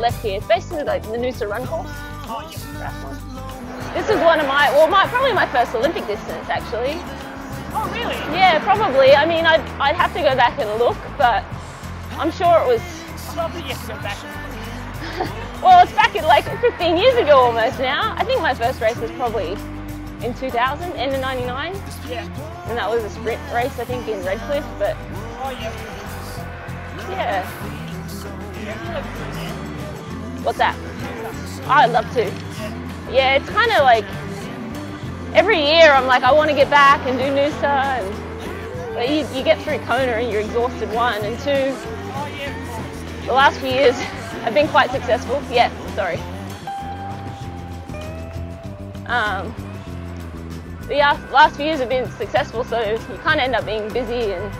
left here. It's basically like the Noosa run course. Oh, yeah. This is one of my, well, my probably my first Olympic distance actually. Oh, really? Yeah, probably. I mean, I'd, I'd have to go back and look, but I'm sure it was. I love that you have to go back. Well, it's back in like 15 years ago almost now. I think my first race was probably in 2000, end of '99, Yeah. and that was a sprint race I think in Redcliffe. But Oh, yeah. yeah, what's that? I'd love to. Yeah, it's kind of like every year I'm like I want to get back and do Noosa, and but you, you get through Kona and you're exhausted one and two. Oh. The last few years have been quite successful. Yeah, sorry. Um, the last last few years have been successful, so you kind of end up being busy and.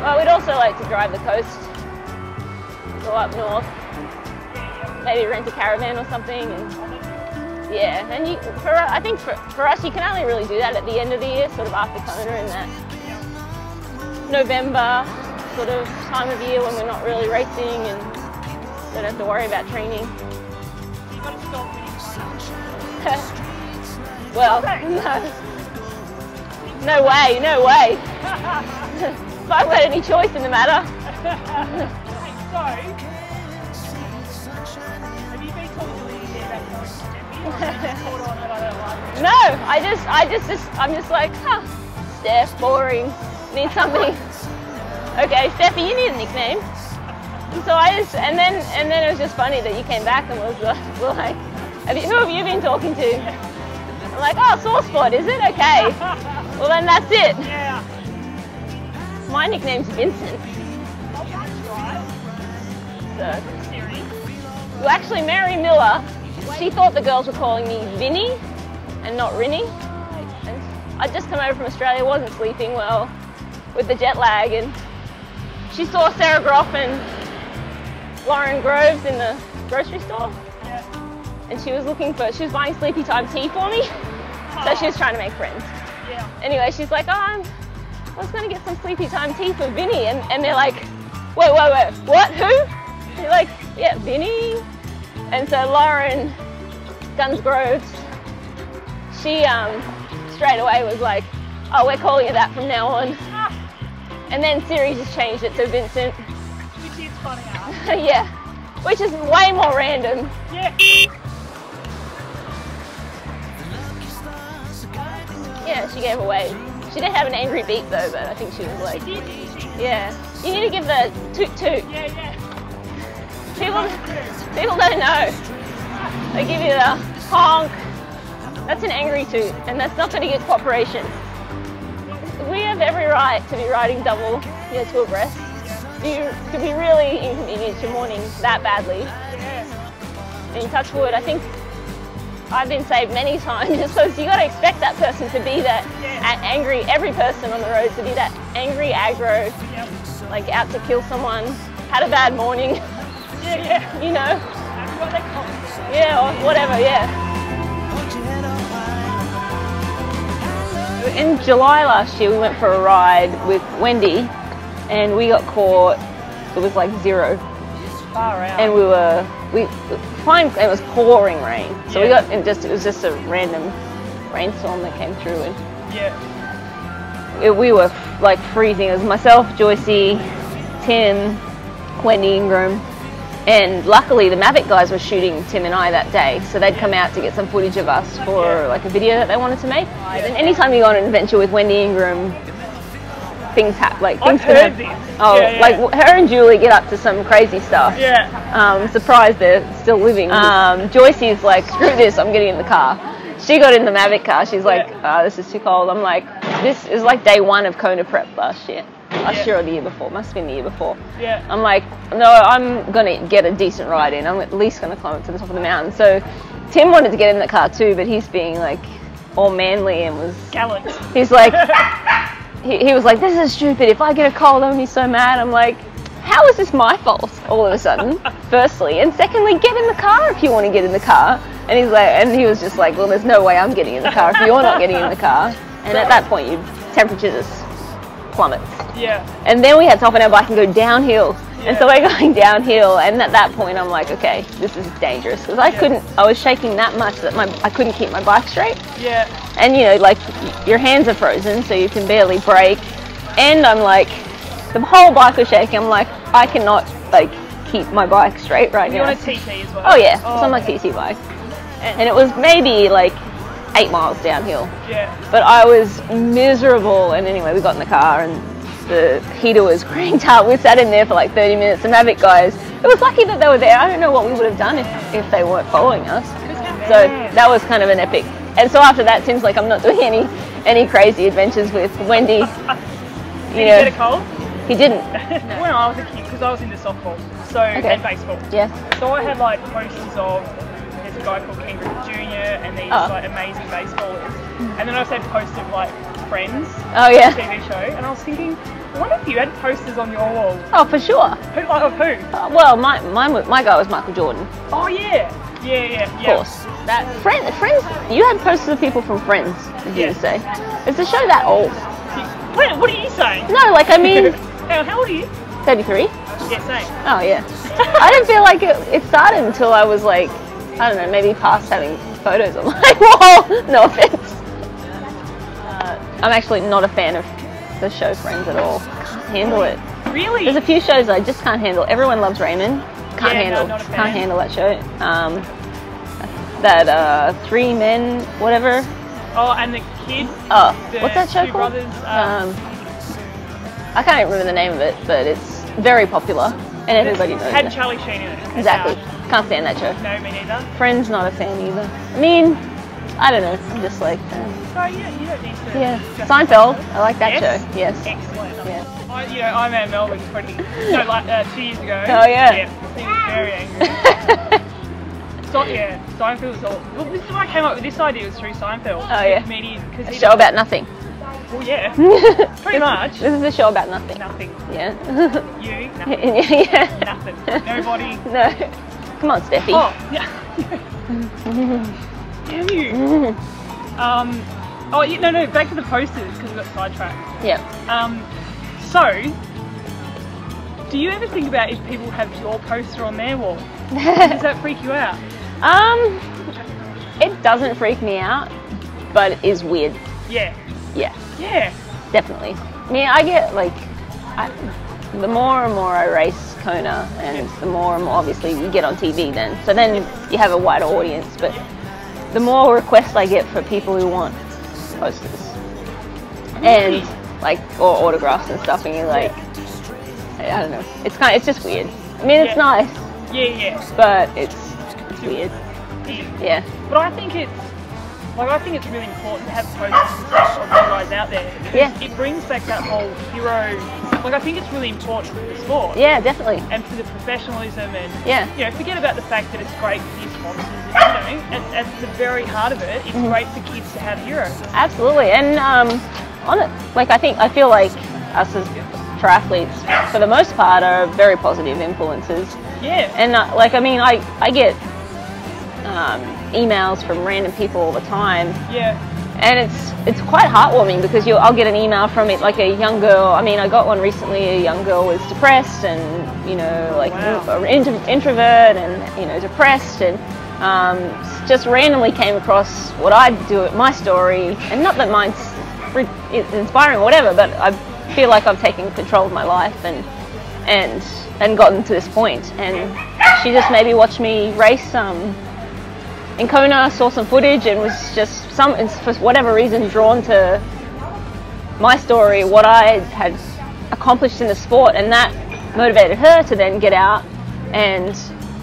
Well, we'd also like to drive the coast, go up north, maybe rent a caravan or something, and yeah. And you, for I think for, for us, you can only really do that at the end of the year, sort of after Kona and that November sort of time of year when we're not really racing and don't have to worry about training. Well, no. No way, no way. if I've got any choice in the matter. No, I just, I just, just I'm just like, huh, Steph, boring. Need something. Okay, Steffi, you need a nickname. So I just, and then, and then it was just funny that you came back and was like, have you, who have you been talking to? I'm like, oh, sore spot, is it? Okay. Well, then that's it. Yeah. My nickname's Vincent. So. Well, actually, Mary Miller, she thought the girls were calling me Vinny and not Rinny. And I'd just come over from Australia, wasn't sleeping well with the jet lag, and she saw Sarah Groff and Lauren Groves in the grocery store, Yeah. and she was looking for, she was buying sleepy time tea for me, so she was trying to make friends. Yeah. Anyway, she's like, oh, I'm, I was going to get some sleepy time tea for Vinny. And, and they're like, wait, wait, wait, what? Who? You're like, yeah, Vinny. And so Lauren Gunsgroves, she um, straight away was like, oh, we're calling you that from now on. Ah, And then Siri just changed it to Vincent. which is funny, yeah, which is way more random. Yeah. Yeah, she gave away. She didn't have an angry beat though, but I think she was like, did, yeah. You need to give the toot toot. Yeah, yeah. People, people don't know. They give you the honk. That's an angry toot, and that's not going to get cooperation. We have every right to be riding double, you know, two abreast. You could be really inconvenienced your morning that badly. In touch wood, I think I've been saved many times just because you got to expect that person to be that angry, every person on the road to be that angry aggro, like out to kill someone, had a bad morning, Yeah, yeah. you know, That's what they call it. yeah, or whatever, yeah. In July last year, we went for a ride with Wendy, and we got caught. It was like zero, Far out. and we were we fine. It was pouring rain, so we got it just it was just a random rainstorm that came through, and yeah. it, we were like freezing. It was myself, Joycey, Tim, Wendy Ingraham, and luckily the Mavic guys were shooting Tim and I that day, so they'd come out to get some footage of us for like a video that they wanted to make. And anytime you go on an adventure with Wendy Ingraham, things happen. Like I've things can heard happen. this. Oh, Yeah, yeah. like her and Julie get up to some crazy stuff. Yeah. Um, surprised they're still living. Um, Joycey's like, screw this, I'm getting in the car. She got in the Mavic car. She's like, Yeah. ah, this is too cold. I'm like, this is like day one of Kona prep last year. Last Yeah. year or the year before. Must have been the year before. Yeah. I'm like, no, I'm gonna get a decent ride in. I'm at least gonna climb up to the top of the mountain. So Tim wanted to get in the car too, but he's being like all manly and was Gallant. he's like he, he was like, This is stupid. If I get a cold I'm gonna be so mad. I'm like, how is this my fault all of a sudden? Firstly. And secondly, get in the car if you want to get in the car. And he's like and he was just like, Well there's no way I'm getting in the car if you're not getting in the car. And at that point you temperature just plummets. Yeah. And then we had to hop on our bike and go downhill And so we're going downhill, and at that point, I'm like, okay, this is dangerous because I Yeah. couldn't. I was shaking that much that my I couldn't keep my bike straight, Yeah. and you know, like your hands are frozen, so you can barely brake. And I'm like, the whole bike was shaking. I'm like, I cannot like keep my bike straight right You're now. on a TT as well. Oh yeah, it's on my okay. TT bike, and it was maybe like eight miles downhill. Yeah. But I was miserable, and anyway, we got in the car and the heater was cranked up. We sat in there for like 30 minutes. The Mavic guys, it was lucky that they were there. I don't know what we would have done if, if they weren't following us. So that was kind of an epic. And so after that, seems like, I'm not doing any any crazy adventures with Wendy. Did You you get a cold? he didn't. when I was a kid, because I was into softball, so Okay. and baseball. Yeah. So I had like posters of guy called Ken Griffey Jr. and these Oh. like amazing baseballers, and then I also of like Friends Oh yeah. TV show, and I was thinking, I wonder if you had posters on your wall. Oh, for sure. Who like of who? Uh, well, my mine, wa- my guy was Michael Jordan, Oh yeah, yeah, yeah, of course. That friend, Friends. You had posters of people from Friends. Did you Yeah. say? Is the show that old? Wait, what are you saying? No, like I mean, How, old are you? 33. Yeah, same. Oh yeah. I didn't feel like it, it started until I was like, I don't know, maybe past having photos on my wall. No offense. Uh, I'm actually not a fan of the show Friends at all. Can't handle it. Really? There's a few shows I just can't handle. Everyone loves Raymond. Can't Yeah, no, handle. fan. can't handle that show. Um, that uh, three men, whatever. oh, and the kid, Oh, the what's that show called? brothers. Um, Um, I can't even remember the name of it, but it's very popular and everybody knows had it. Charlie Sheen in it. Exactly. Can't stand that show. No, me neither. Friends, not a fan either. I mean, I don't know. I'm just like, uh, So yeah, you don't need to. yeah. Seinfeld. I like that Yes? show. Yes. Excellent. Yeah. I, you know, I'm at Melbourne 20, no, like uh, two years ago. Oh, yeah. Yeah, he was very angry. So, yeah, Seinfeld was all. Well, this is why I came up with this idea was through Seinfeld. Oh, yeah. Comedian, because a he show does- about nothing. Well, yeah, pretty much. This is a show about nothing. Nothing. Yeah. You, nothing. yeah. Nothing. Nobody. No. Come on, Steffi. Oh, yeah. Damn you. Um. Oh, yeah, no, no. Back to the posters because we got sidetracked. Yeah. Um, so, do you ever think about if people have your poster on their wall? Does that freak you out? Um, it doesn't freak me out, but it is weird. Yeah. Yeah, Yeah. definitely. I mean, I get like, I, the more and more I race Kona, and the more and more obviously you get on TV then. So then you have a wider audience, but the more requests I get for people who want posters and like or autographs and stuff, and you're like, I don't know. It's kind. It's just weird. I mean, it's Yeah. nice, Yeah, yeah. but it's it's weird. yeah. But I think it's like I think it's really important to have posters of you guys out there. Yeah. It brings back that whole hero. Like I think it's really important for the sport. Yeah, definitely. And for the professionalism and Yeah. you know, forget about the fact that it's great for your sponsors. And, you know, at, at the very heart of it, it's Mm-hmm. great for kids to have heroes. Absolutely, and um, on it, like I think I feel like us as triathletes, for the most part, are very positive influences. Yeah. And uh, like I mean, I I get um, emails from random people all the time, yeah. And it's it's quite heartwarming because you I'll get an email from it like a young girl. I mean, I got one recently. A young girl was depressed and you know like Wow. intro, introvert and you know depressed and um, just randomly came across what I do, my story, and not that mine's inspiring or whatever, but I feel like I've taken control of my life and and and gotten to this point. And she just maybe watched me race um, in Kona, saw some footage, and was just some for whatever reason drawn to my story, what I had accomplished in the sport, and that motivated her to then get out and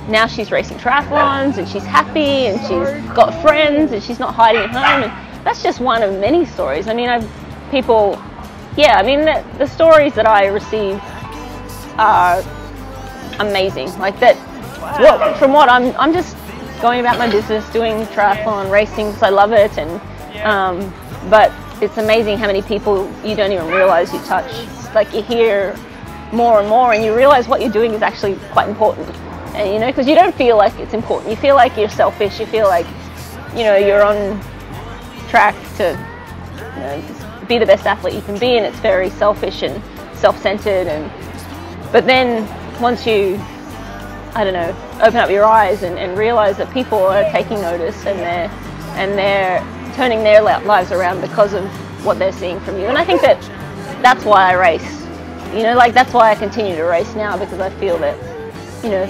now she's racing triathlons and she's happy and she's got friends and she's not hiding at home and that's just one of many stories. I mean, I've people, yeah, I mean the, the stories that I receive are amazing. Like that, what, from what I'm, I'm just going about my business, doing triathlon racing because I love it, and um, but it's amazing how many people you don't even realize you touch. It's like you hear more and more, and you realize what you're doing is actually quite important. And you know, because you don't feel like it's important. You feel like you're selfish. You feel like, you know, you're on track to you know, be the best athlete you can be, and it's very selfish and self-centered. And but then once you, I don't know, open up your eyes and, and realize that people are taking notice and they're and they're turning their lives around because of what they're seeing from you. And I think that that's why I race. You know, like that's why I continue to race now because I feel that, you know,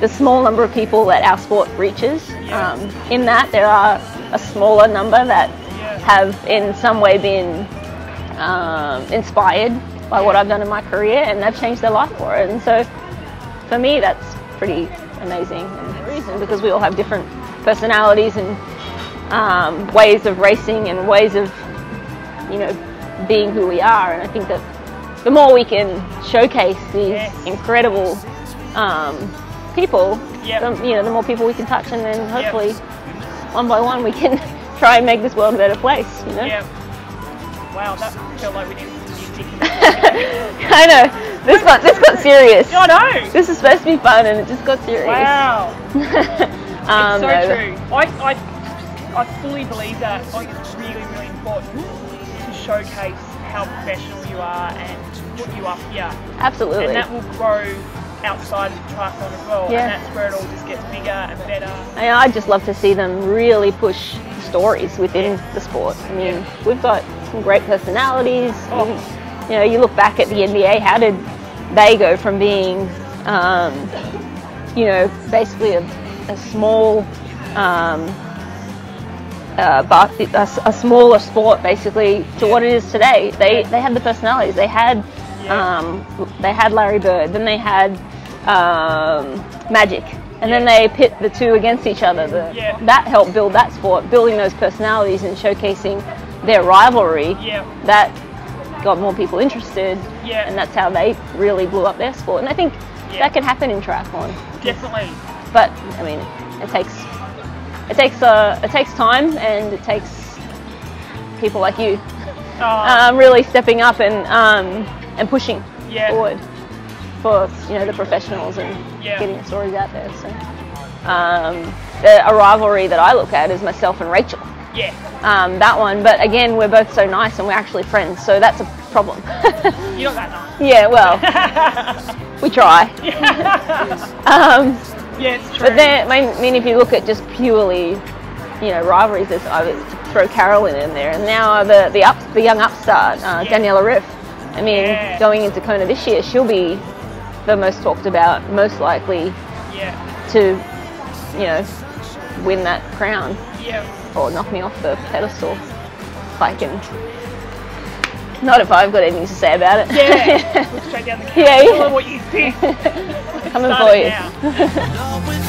the small number of people that our sport reaches, um, in that there are a smaller number that have in some way been um, inspired by what I've done in my career and they've changed their life for it. And so for me, that's pretty amazing and reason because we all have different personalities and um, ways of racing and ways of, you know, being who we are. And I think that the more we can showcase these Yes. incredible um, people, Yep. the, you know, the more people we can touch, and then hopefully, one by one, we can try and make this world a better place. You know. Yeah. Wow, that felt like we music. I know. This got this got serious. I know. This is supposed to be fun, and it just got serious. Wow. um, so no, true. I, I, I fully believe that. I think it's really, really important to showcase how professional you are and put you up here. Absolutely. And that will grow outside of the triathlon as well. Yeah. And that's where it all just gets bigger and better. I I'd just love to see them really push stories within the sport. I mean, we've got some great personalities. Oh. You, you know, you look back at the NBA. How did they go from being, um, you know, basically a, a small, um, uh, a, a smaller sport basically to what it is today? They they had the personalities. They had um, they had Larry Bird. Then they had um, Magic. And then they pit the two against each other. The, Yeah. That helped build that sport, building those personalities and showcasing their rivalry. Yeah. That got more people interested. Yeah. And that's how they really blew up their sport. And I think Yeah. that can happen in triathlon. Definitely. But I mean, it takes it takes uh, it takes time and it takes people like you Uh, um, really stepping up and um, and pushing Yeah. forward for you know the professionals and Yeah. getting the stories out there. So um, the, a rivalry that I look at is myself and Rachel. Yeah. Um, that one, but again, we're both so nice and we're actually friends, so that's a problem. You're not that yeah, well, we try. Um, yeah, it's true. but then, I mean, if you look at just purely, you know, rivalries, there's, I would throw Carolyn in there, and now the the up the young upstart, uh, Yeah. Daniela Ryf. I mean, Yeah. going into Kona this year, she'll be the most talked about, most likely yeah. to, you know, win that crown Yeah. or knock me off the pedestal if I can. Not if I've got anything to say about it. Yeah. Look straight down the camera. Yeah, yeah. what you think. Come and Start